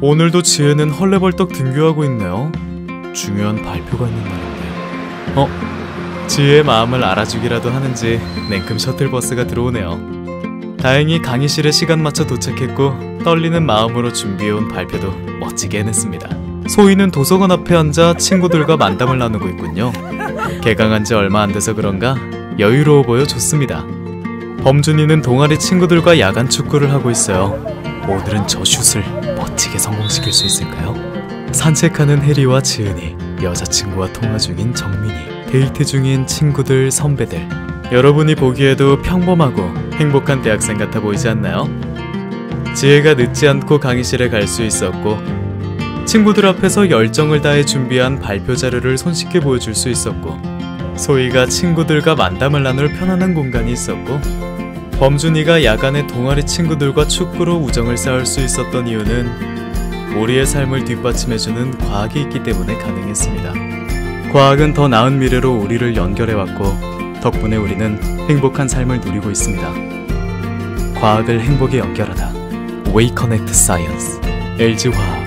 오늘도 지혜는 헐레벌떡 등교하고 있네요. 중요한 발표가 있는 날인데. 어? 지혜의 마음을 알아주기라도 하는지 냉큼 셔틀버스가 들어오네요. 다행히 강의실에 시간 맞춰 도착했고 떨리는 마음으로 준비해온 발표도 멋지게 해냈습니다. 소희는 도서관 앞에 앉아 친구들과 만담을 나누고 있군요. 개강한 지 얼마 안 돼서 그런가 여유로워 보여 좋습니다. 범준이는 동아리 친구들과 야간 축구를 하고 있어요. 오늘은 저 슛을 멋지게 성공시킬 수 있을까요? 산책하는 혜리와 지은이, 여자친구와 통화 중인 정민이, 데이트 중인 친구들, 선배들. 여러분이 보기에도 평범하고 행복한 대학생 같아 보이지 않나요? 지혜가 늦지 않고 강의실에 갈 수 있었고, 친구들 앞에서 열정을 다해 준비한 발표 자료를 손쉽게 보여줄 수 있었고, 소희가 친구들과 만담을 나눌 편안한 공간이 있었고, 범준이가 야간에 동아리 친구들과 축구로 우정을 쌓을 수 있었던 이유는 우리의 삶을 뒷받침해주는 과학이 있기 때문에 가능했습니다. 과학은 더 나은 미래로 우리를 연결해왔고 덕분에 우리는 행복한 삶을 누리고 있습니다. 과학을 행복에 연결하다. We connect science LG화학